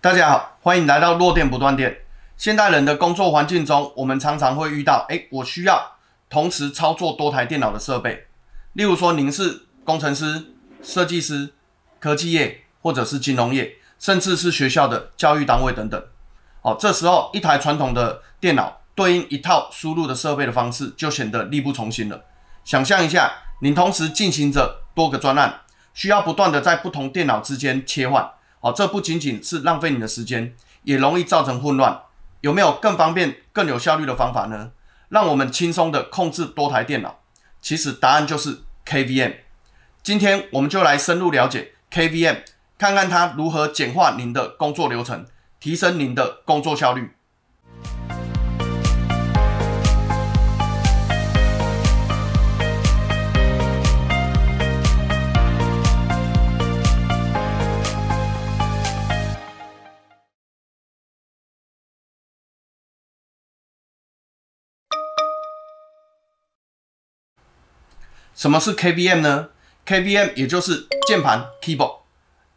大家好，欢迎来到弱电不断电。现代人的工作环境中，我们常常会遇到，哎，我需要同时操作多台电脑的设备。例如说，您是工程师、设计师、科技业，或者是金融业，甚至是学校的教育单位等等。哦，这时候一台传统的电脑对应一套输入的设备的方式，就显得力不从心了。想象一下，您同时进行着多个专案，需要不断的在不同电脑之间切换。哦，这不仅仅是浪费你的时间，也容易造成混乱。有没有更方便、更有效率的方法呢？让我们轻松的控制多台电脑。其实答案就是 KVM。今天我们就来深入了解 KVM，看看它如何简化您的工作流程，提升您的工作效率。什么是 KVM 呢？KVM 也就是键盘 （keyboard）、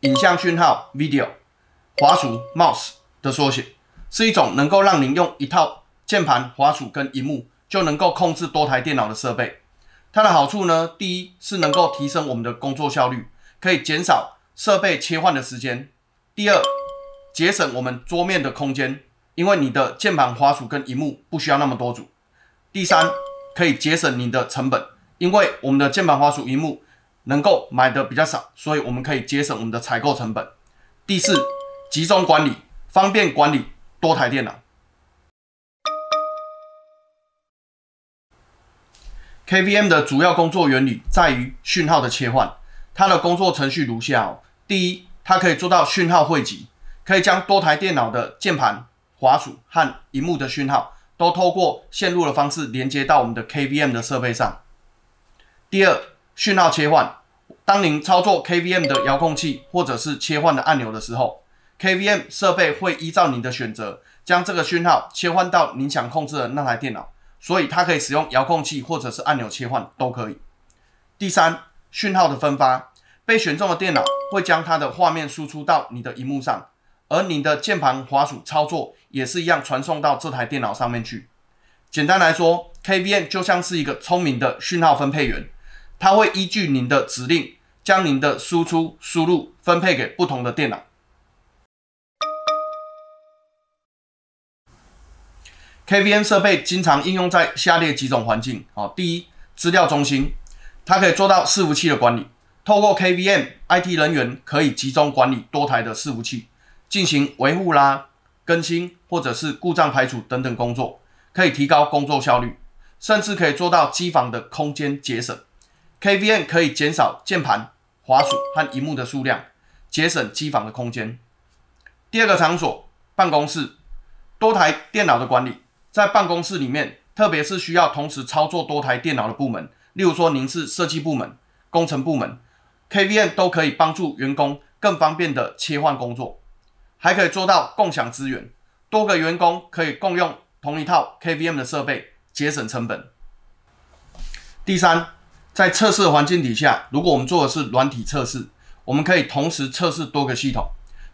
影像讯号、滑鼠 （mouse） 的缩写，是一种能够让您用一套键盘、滑鼠跟荧幕就能够控制多台电脑的设备。它的好处呢，第一是能够提升我们的工作效率，可以减少设备切换的时间；第二，节省我们桌面的空间，因为你的键盘、滑鼠跟荧幕不需要那么多组；第三，可以节省你的成本。因为我们的键盘、滑鼠、荧幕能够买的比较少，所以我们可以节省我们的采购成本。第四，集中管理，方便管理多台电脑。KVM 的主要工作原理在于讯号的切换，它的工作程序如下：哦，第一，它可以做到讯号汇集，可以将多台电脑的键盘、滑鼠和荧幕的讯号都透过线路的方式连接到我们的 KVM 的设备上。第二，讯号切换。当您操作 KVM 的遥控器或者是切换的按钮的时候，KVM 设备会依照您的选择，将这个讯号切换到您想控制的那台电脑。所以它可以使用遥控器或者是按钮切换都可以。第三，讯号的分发。被选中的电脑会将它的画面输出到你的荧幕上，而你的键盘、滑鼠操作也是一样传送到这台电脑上面去。简单来说，KVM 就像是一个聪明的讯号分配员。它会依据您的指令，将您的输出输入分配给不同的电脑。KVM 设备经常应用在下列几种环境：哦，第一，资料中心，它可以做到伺服器的管理。透过 KVM，IT 人员可以集中管理多台的伺服器，进行维护啦、更新或者是故障排除等等工作，可以提高工作效率，甚至可以做到机房的空间节省。KVM 可以减少键盘、滑鼠和荧幕的数量，节省机房的空间。第二个场所，办公室，多台电脑的管理，在办公室里面，特别是需要同时操作多台电脑的部门，例如说您是设计部门、工程部门，KVM 都可以帮助员工更方便的切换工作，还可以做到共享资源，多个员工可以共用同一套 KVM 的设备，节省成本。第三。在测试环境底下，如果我们做的是软体测试，我们可以同时测试多个系统。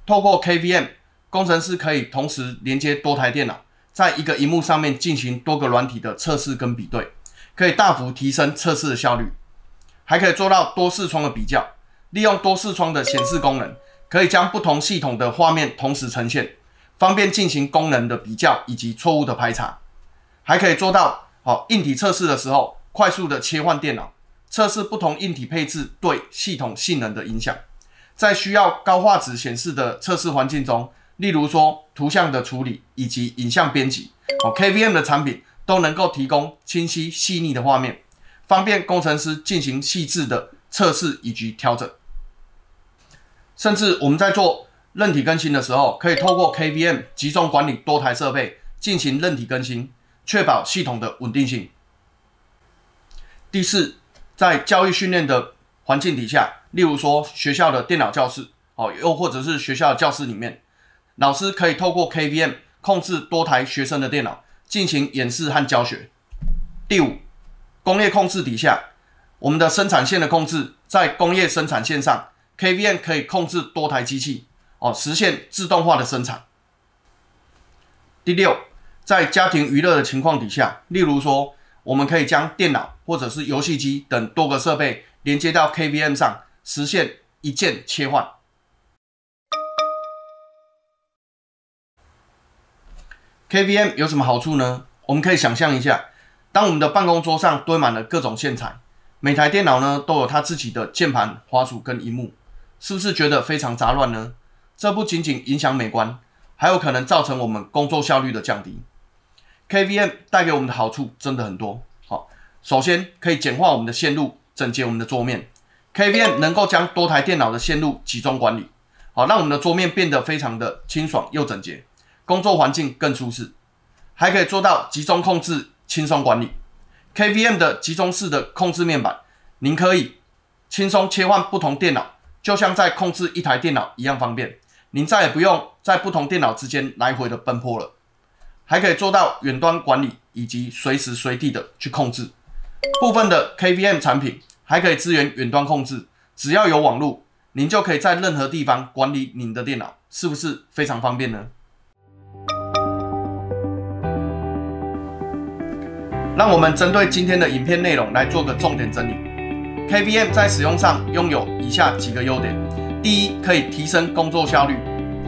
透过 KVM，工程师可以同时连接多台电脑，在一个荧幕上面进行多个软体的测试跟比对，可以大幅提升测试的效率。还可以做到多视窗的比较，利用多视窗的显示功能，可以将不同系统的画面同时呈现，方便进行功能的比较以及错误的排查。还可以做到好硬体测试的时候，快速的切换电脑。测试不同硬体配置对系统性能的影响，在需要高画质显示的测试环境中，例如说图像的处理以及影像编辑，哦，KVM 的产品都能够提供清晰细腻的画面，方便工程师进行细致的测试以及调整。甚至我们在做韧体更新的时候，可以透过 KVM 集中管理多台设备进行韧体更新，确保系统的稳定性。第四。在教育训练的环境底下，例如说学校的电脑教室，哦，又或者是学校的教室里面，老师可以透过 KVM 控制多台学生的电脑进行演示和教学。第五，工业控制底下，我们的生产线的控制，在工业生产线上，KVM 可以控制多台机器，哦，实现自动化的生产。第六，在家庭娱乐的情况底下，例如说，我们可以将电脑或者是游戏机等多个设备连接到 KVM 上，实现一键切换。KVM 有什么好处呢？我们可以想象一下，当我们的办公桌上堆满了各种线材，每台电脑呢都有它自己的键盘、滑鼠跟荧幕，是不是觉得非常杂乱呢？这不仅仅影响美观，还有可能造成我们工作效率的降低。KVM 带给我们的好处真的很多。好，首先可以简化我们的线路，整洁我们的桌面。KVM 能够将多台电脑的线路集中管理，好，让我们的桌面变得非常的清爽又整洁。工作环境更舒适，还可以做到集中控制、轻松管理。KVM 的集中式的控制面板，您可以轻松切换不同电脑，就像在控制一台电脑一样方便。您再也不用在不同电脑之间来回的奔波了，还可以做到远端管理以及随时随地的去控制。部分的 KVM 产品还可以支援远端控制，只要有网络，您就可以在任何地方管理您的电脑，是不是非常方便呢？让我们针对今天的影片内容来做个重点整理。KVM 在使用上拥有以下几个优点：第一，可以提升工作效率，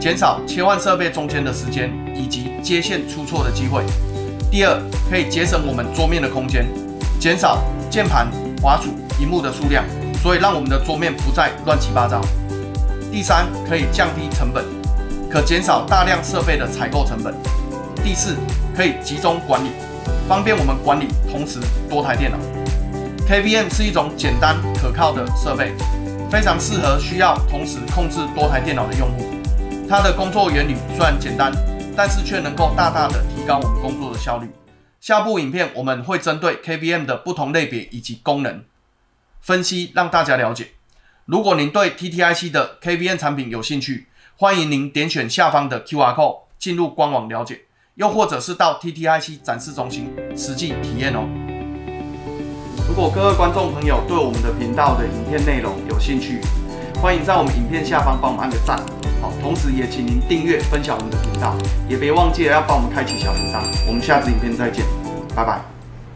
减少切换设备中间的时间以及接线出错的机会；第二，可以节省我们桌面的空间，减少键盘、滑鼠、荧幕的数量，所以让我们的桌面不再乱七八糟；第三，可以降低成本，可减少大量设备的采购成本；第四，可以集中管理。方便我们管理同时多台电脑，KVM 是一种简单可靠的设备，非常适合需要同时控制多台电脑的用户。它的工作原理虽然简单，但是却能够大大的提高我们工作的效率。下部影片我们会针对 KVM 的不同类别以及功能分析，让大家了解。如果您对 TTIC 的 KVM 产品有兴趣，欢迎您点选下方的 QR code 进入官网了解。又或者是到 TTIC 展示中心实际体验哦。如果各位观众朋友对我们的频道的影片内容有兴趣，欢迎在我们影片下方帮我们按个赞，好，同时也请您订阅分享我们的频道，也别忘记了要帮我们开启小铃铛。我们下次影片再见，拜拜。